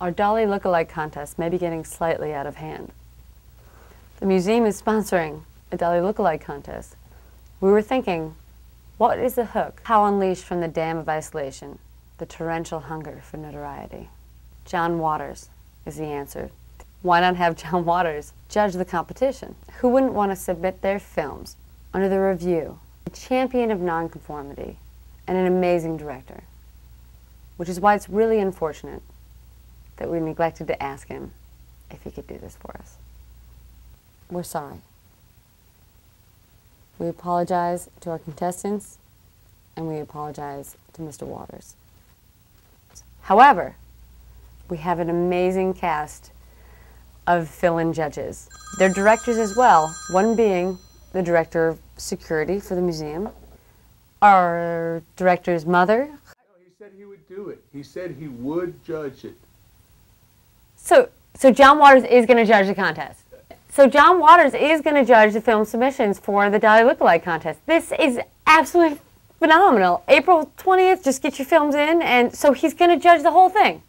Our Dali Lookalike contest may be getting slightly out of hand. The museum is sponsoring a Dali Lookalike contest. We were thinking, what is the hook? How unleashed from the dam of isolation, the torrential hunger for notoriety? John Waters is the answer. Why not have John Waters judge the competition? Who wouldn't want to submit their films under the review? A champion of nonconformity and an amazing director, which is why it's really unfortunate that we neglected to ask him if he could do this for us. We're sorry. We apologize to our contestants and we apologize to Mr. Waters. However, we have an amazing cast of fill-in judges. They're directors as well, one being the director of security for the museum, our director's mother. Oh, he said he would do it. He said he would judge it. So, so John Waters is going to judge the contest. So John Waters is going to judge the film submissions for the Dali Lookalike contest. This is absolutely phenomenal. April 20th, just get your films in, and so he's going to judge the whole thing.